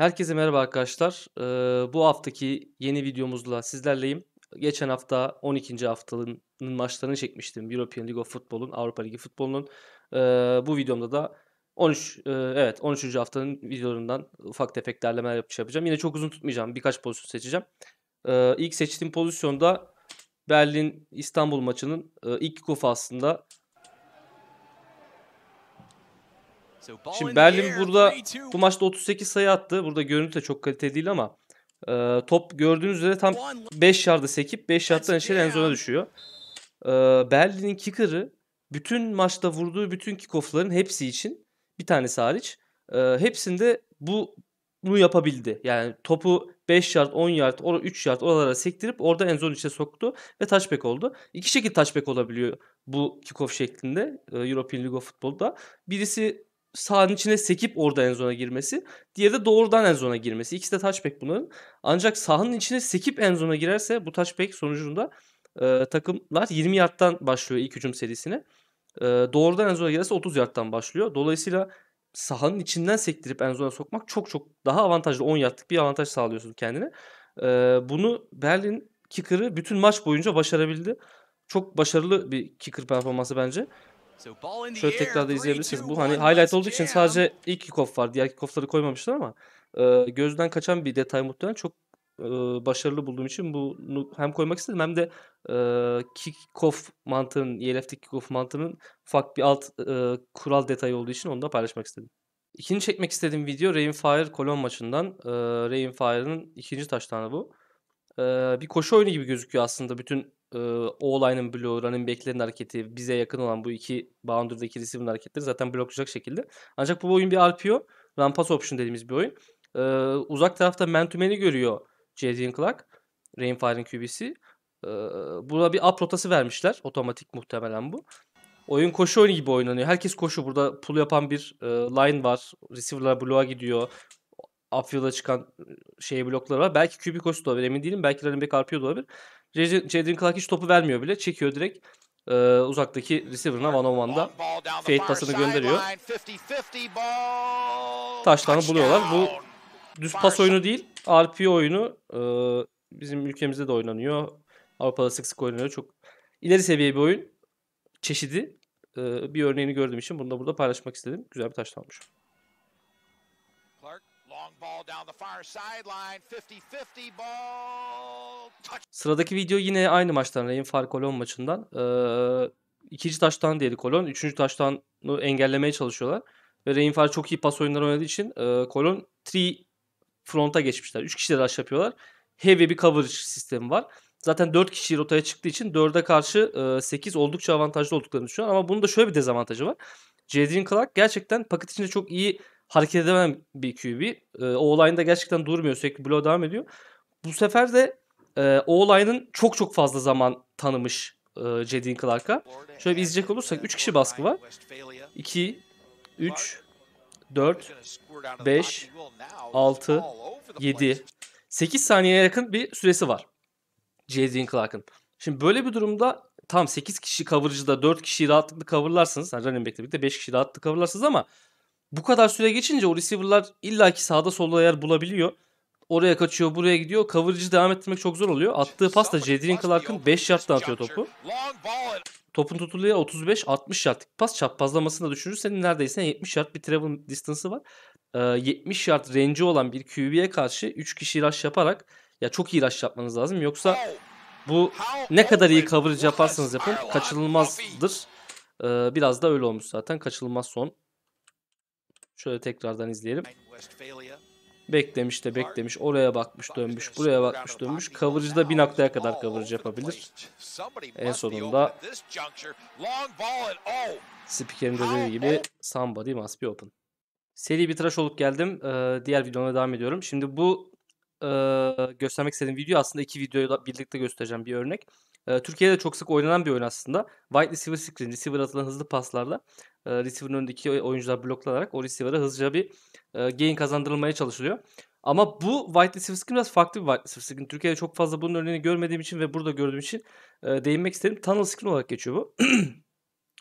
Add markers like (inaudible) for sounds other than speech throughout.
Herkese merhaba arkadaşlar. Eee, bu haftaki yeni videomuzla sizlerleyim. Geçen hafta 12. haftanın maçlarını çekmiştim. European League of Football'un, Avrupa Ligi futbolunun. Eee, bu videomda da 13 eee, evet 13. haftanın videolarından ufak tefek derlemeler yapacağım. Yine çok uzun tutmayacağım. Birkaç pozisyon seçeceğim. Eee, ilk seçtiğim pozisyonda Berlin İstanbul maçının eee, ilk kickoff'u aslında. Şimdi Berlin burada bu maçta 38 sayı attı. Burada görüntü de çok kaliteli değil ama eee, top gördüğünüz üzere tam 5 yarda sekip 5 yardtan aşağı en zona düşüyor. Eee, Berlin'in kicker'ı bütün maçta vurduğu bütün kickoff'ların hepsi için bir tanesi hariç eee, hepsinde bu bunu yapabildi. Yani topu 5 yard, 10 yard, or 3 yard oralara sektirip orada en zone içine soktu ve touchback oldu. İki şekilde touchback olabiliyor bu kickoff şeklinde eee, European League of Football'da. Birisi sahanın içine sekip orada en zona girmesi. Diğeri de doğrudan en zona girmesi. İkisi de touchback bunların. Ancak sahanın içine sekip en zona girerse bu touchback sonucunda e, takımlar 20 yardtan başlıyor ilk hücum serisine. E, doğrudan en zona girerse 30 yardtan başlıyor. Dolayısıyla sahanın içinden sektirip en zona sokmak çok çok daha avantajlı. 10 yardlık bir avantaj sağlıyorsun kendine. E, bunu Berlin kicker'ı bütün maç boyunca başarabildi. Çok başarılı bir kicker performansı bence. Şöyle tekrar da izleyebilirsiniz. Bu hani highlight olduğu için sadece ilk kickoff var. Diğer kickoff'ları koymamışlar ama e, gözden kaçan bir detay muhtemelen çok e, başarılı bulduğum için bunu hem koymak istedim hem de e, kickoff mantığının, ELF'deki kickoff mantığının ufak bir alt e, kural detayı olduğu için onu da paylaşmak istedim. İkinci çekmek istediğim video Rainfire Kolon maçından. E, Rainfire'ın ikinci taştanı bu. E, bir koşu oyunu gibi gözüküyor aslında bütün e, O-line'ın bloğu, running back'lerin hareketi, bize yakın olan bu iki boundary'deki receiver'ın hareketleri zaten bloklayacak şekilde. Ancak bu oyun bir RPO, run pass option dediğimiz bir oyun. E, uzak tarafta man to man'i görüyor Jadon Clark, Rainfire'ın QB'si. E, buna bir up rotası vermişler. Otomatik muhtemelen bu. Oyun koşu oyunu gibi oynanıyor. Herkes koşu. Burada pull yapan bir e, line var. Receiver'lar bloğa gidiyor. Upfield'a çıkan şey blokları var. Belki QB koşu da olabilir emin değilim. Belki running back RPO da olabilir. Jadon Clark hiç topu vermiyor bile. Çekiyor direkt e, uzaktaki receiver'ına one on one'da fade pasını gönderiyor. Taşlarını buluyorlar. Bu düz pas oyunu değil. RPO oyunu. E, bizim ülkemizde de oynanıyor. Avrupa'da sık sık oynanıyor. Çok ileri seviye bir oyun. Çeşidi. E, bir örneğini gördüğüm için bunu da burada paylaşmak istedim. Güzel bir taş olmuş. Sıradaki video yine aynı maçtan Rainfire Kolon maçından. Ee, ikinci taştan diğeri Kolon. Üçüncü taştanı engellemeye çalışıyorlar. Ve Rainfire çok iyi pas oyunları oynadığı için e, Kolon 3 fronta geçmişler. 3 kişiler rush yapıyorlar. Heavy bir coverage sistemi var. Zaten 4 kişi rotaya çıktığı için 4'e karşı e, 8 oldukça avantajlı olduklarını düşünüyorum. Ama bunun da şöyle bir dezavantajı var. Jadon Clark gerçekten paket içinde çok iyi hareket edemem bir QB. E, o olayında gerçekten durmuyor. Sürekli bloğa devam ediyor. Bu sefer de e, o olayının çok çok fazla zaman tanımış e, Jadon Clark'a. Şöyle bir izleyecek olursak 3 kişi baskı var. 2, 3, 4, 5, 6, 7, 8 saniyeye yakın bir süresi var. Jadon Clark'ın. Şimdi böyle bir durumda tam 8 kişi coverage'da 4 kişiyi rahatlıkla coverlarsınız. Yani running back'le birlikte 5 kişi rahatlıkla coverlarsınız ama bu kadar süre geçince o receiver'lar illaki sağda solda yer bulabiliyor. Oraya kaçıyor, buraya gidiyor. Coverage'ı devam ettirmek çok zor oluyor. Attığı pas da Jadon Clark'ın 5 yardtan atıyor topu. Topun tutuluya 35-60 yardlık pas çaprazlamasını da düşünürsen neredeyse 70 yard bir travel distance'ı var. Ee, 70 yard range'i olan bir QB'ye karşı 3 kişi rush yaparak ya çok iyi rush yapmanız lazım. Yoksa bu ne kadar iyi coverage yaparsanız yapın kaçınılmazdır. Ee, biraz da öyle olmuş zaten. Kaçınılmaz son. Şöyle tekrardan izleyelim. Beklemiş de beklemiş. Oraya bakmış dönmüş. Buraya bakmış dönmüş. Coverage'da bir noktaya kadar coverage yapabilir. En sonunda Spiker'in dediği gibi somebody must be open. Seri bir tıraş olup geldim. Ee, diğer videoma devam ediyorum. Şimdi bu e, göstermek istediğim video aslında iki videoyu birlikte göstereceğim bir örnek. E, Türkiye'de çok sık oynanan bir oyun aslında. Wide receiver screen, receiver atılan hızlı paslarla e, receiver'ın önündeki oyuncular bloklanarak o receiver'a hızlıca bir e, gain kazandırılmaya çalışılıyor. Ama bu wide receiver screen biraz farklı bir wide receiver screen. Türkiye'de çok fazla bunun örneğini görmediğim için ve burada gördüğüm için e, değinmek istedim. Tunnel screen olarak geçiyor bu. (clears throat)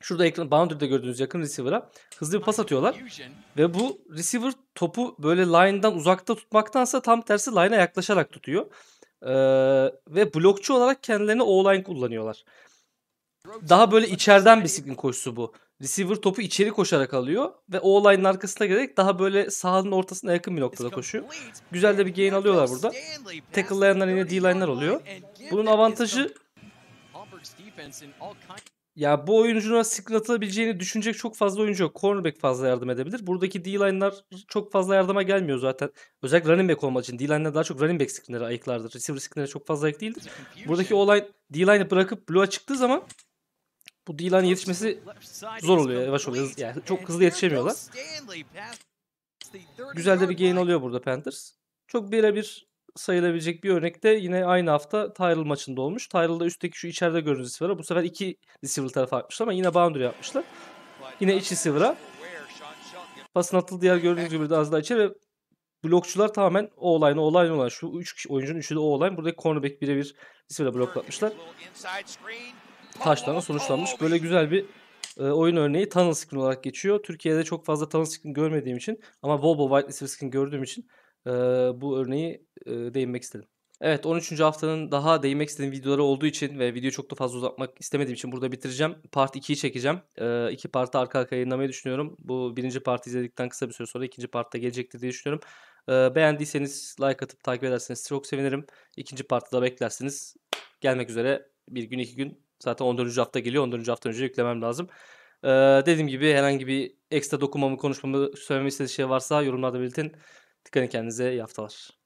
Şurada ekran boundary'de gördüğünüz yakın receiver'a hızlı bir pas atıyorlar. Ve bu receiver topu böyle line'dan uzakta tutmaktansa tam tersi line'a yaklaşarak tutuyor. Ve blokçu olarak kendilerini O-line kullanıyorlar. Daha böyle içeriden bir koşusu bu. Receiver topu içeri koşarak alıyor ve O-line'ın arkasına gelerek daha böyle sahanın ortasına yakın bir noktada koşuyor. Güzel de bir gain alıyorlar burada. Tackle'layanlar yine D-line'lar oluyor. Bunun avantajı ya bu oyuncuna screen atılabileceğini düşünecek çok fazla oyuncu yok. Cornerback fazla yardım edebilir. Buradaki D-line'lar çok fazla yardıma gelmiyor zaten. Özellikle running back olmak için. D-line'ler daha çok running back screenleri ayıklardır. Receiver screenleri çok fazla ayık değildir. Buradaki olay D-line'ı bırakıp blue'a çıktığı zaman bu D-line yetişmesi zor oluyor, yavaş oluyor. Yani çok hızlı yetişemiyorlar. Güzel de bir gain alıyor burada Panthers. Çok birebir sayılabilecek bir örnek de yine aynı hafta Tyrell maçında olmuş. Tyrell'da üstteki şu içeride gördüğünüz receiver'a bu sefer iki receiver tarafa atmışlar ama yine boundary yapmışlar. Yine iç receiver'a pasın atıldığı yer gördüğünüz gibi de az daha içeri ve blokçular tamamen o olayını olayını olan şu üç oyuncunun üçü de o olay. Buradaki cornerback birebir receiver'a bloklatmışlar. Taşlarla sonuçlanmış. Böyle güzel bir e, oyun örneği tunnel screen olarak geçiyor. Türkiye'de çok fazla tunnel screen görmediğim için ama bol bol white receiver screen gördüğüm için e, bu örneği e, değinmek istedim. Evet 13. haftanın daha değinmek istediğim videoları olduğu için ve videoyu çok da fazla uzatmak istemediğim için burada bitireceğim. Part 2'yi çekeceğim. E, iki partı arka arkaya yayınlamayı düşünüyorum. Bu birinci partı izledikten kısa bir süre sonra ikinci partta gelecektir diye düşünüyorum. E, beğendiyseniz like atıp takip ederseniz çok sevinirim. İkinci partı da beklersiniz. Gelmek üzere bir gün iki gün zaten 14. hafta geliyor. 14. hafta önce yüklemem lazım. Ee, dediğim gibi herhangi bir ekstra dokunmamı, konuşmamı, söylememi istediğiniz şey varsa yorumlarda belirtin. Dikkat edin kendinize. İyi haftalar.